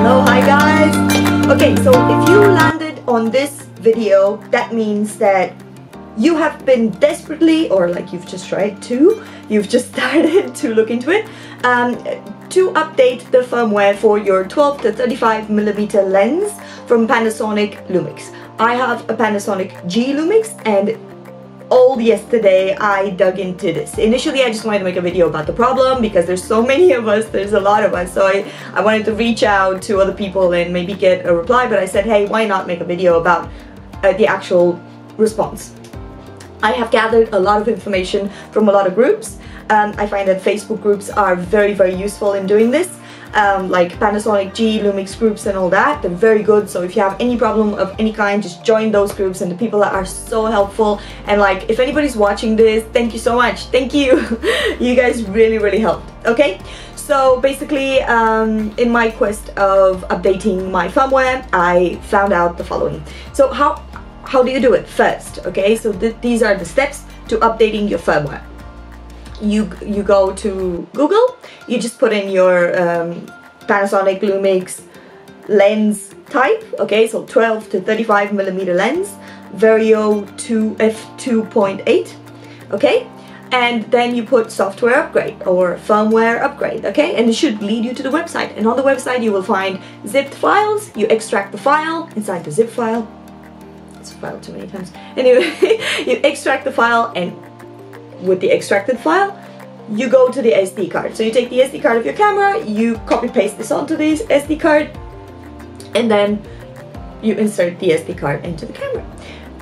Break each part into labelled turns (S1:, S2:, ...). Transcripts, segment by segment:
S1: Hello, hi guys! Okay, so if you landed on this video, that means that you have been desperately, or like you've just tried to, you've just started to look into it, um, to update the firmware for your 12 to 35 millimeter lens from Panasonic Lumix. I have a Panasonic G Lumix and all yesterday I dug into this. Initially I just wanted to make a video about the problem because there's so many of us, there's a lot of us, so I, I wanted to reach out to other people and maybe get a reply, but I said, hey, why not make a video about uh, the actual response. I have gathered a lot of information from a lot of groups. Um, I find that Facebook groups are very, very useful in doing this um, like Panasonic G, Lumix groups and all that. They're very good, so if you have any problem of any kind, just join those groups and the people are so helpful. And like, if anybody's watching this, thank you so much. Thank you. you guys really, really helped. Okay? So basically, um, in my quest of updating my firmware, I found out the following. So how, how do you do it first? Okay, so th these are the steps to updating your firmware you you go to Google, you just put in your um, Panasonic Lumix lens type, okay, so 12 to 35 millimeter lens, Vario 2 f2.8, okay, and then you put software upgrade or firmware upgrade, okay, and it should lead you to the website. And on the website you will find zipped files, you extract the file inside the zip file. It's filed too many times. Anyway, you extract the file and with the extracted file, you go to the SD card. So you take the SD card of your camera, you copy paste this onto this SD card, and then you insert the SD card into the camera.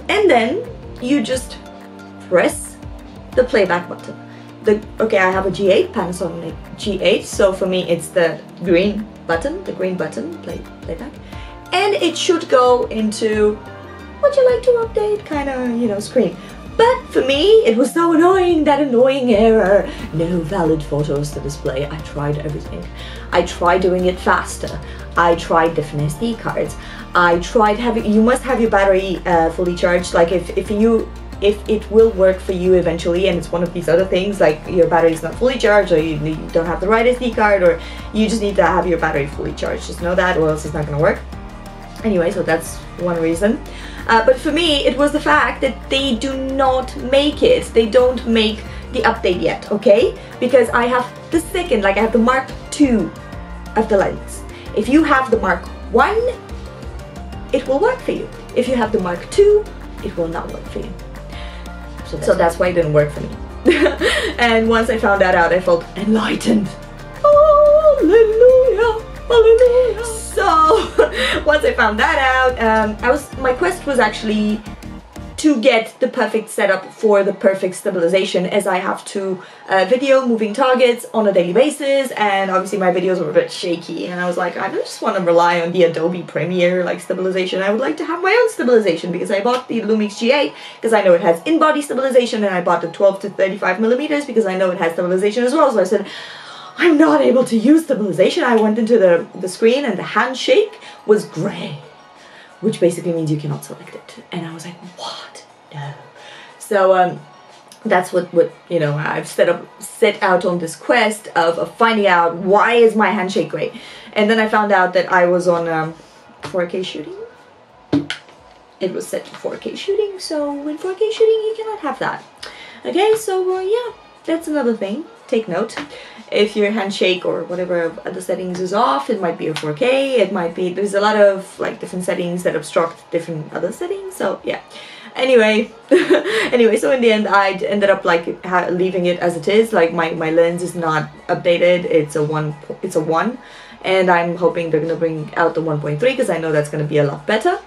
S1: And then you just press the playback button. The, okay, I have a G8, Panasonic G8, so for me it's the green button, the green button, play, playback. And it should go into, would you like to update, kind of, you know, screen. But for me, it was so annoying, that annoying error. No valid photos to display. I tried everything. I tried doing it faster. I tried different SD cards. I tried having, you must have your battery uh, fully charged. Like if, if you, if it will work for you eventually and it's one of these other things like your battery is not fully charged or you, you don't have the right SD card or you just need to have your battery fully charged. Just know that or else it's not gonna work. Anyway, so that's one reason. Uh, but for me, it was the fact that they do not make it. They don't make the update yet, okay? Because I have the second, like I have the Mark II of the lens. If you have the Mark 1, it will work for you. If you have the Mark II, it will not work for you. So that's, so that's why it didn't work for me. and once I found that out, I felt enlightened. Hallelujah! Hallelujah! So once I found that out, um, I was my quest was actually to get the perfect setup for the perfect stabilization as I have to uh, video moving targets on a daily basis and obviously my videos were a bit shaky and I was like I don't just want to rely on the Adobe Premiere like stabilization. I would like to have my own stabilization because I bought the Lumix G8 because I know it has in-body stabilization and I bought the 12 to 35 millimeters because I know it has stabilization as well. So I said I'm not able to use stabilization. I went into the, the screen and the handshake was gray, which basically means you cannot select it. And I was like, what? No. So um, that's what, what, you know, I've set up, set out on this quest of, of finding out why is my handshake gray. And then I found out that I was on um, 4K shooting. It was set to 4K shooting, so in 4K shooting you cannot have that. Okay, so uh, yeah, that's another thing. Take note. If your handshake or whatever other settings is off, it might be a 4K, it might be, there's a lot of like different settings that obstruct different other settings, so yeah. Anyway, anyway, so in the end I ended up like leaving it as it is, like my, my lens is not updated, it's a one, it's a one, and I'm hoping they're gonna bring out the 1.3 because I know that's gonna be a lot better.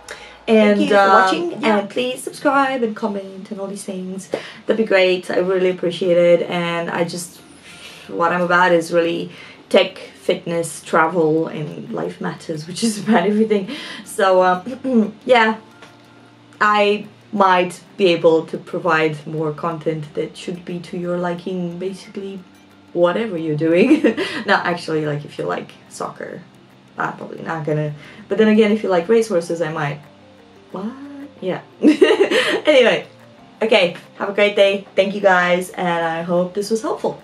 S1: And Thank you for um, watching yeah. and please subscribe and comment and all these things. That'd be great. I really appreciate it and I just what I'm about is really tech, fitness, travel and life matters which is about everything. So um, yeah, I might be able to provide more content that should be to your liking basically whatever you're doing. not actually like if you like soccer I'm probably not gonna but then again if you like racehorses I might what? Yeah. anyway, okay, have a great day. Thank you guys, and I hope this was helpful.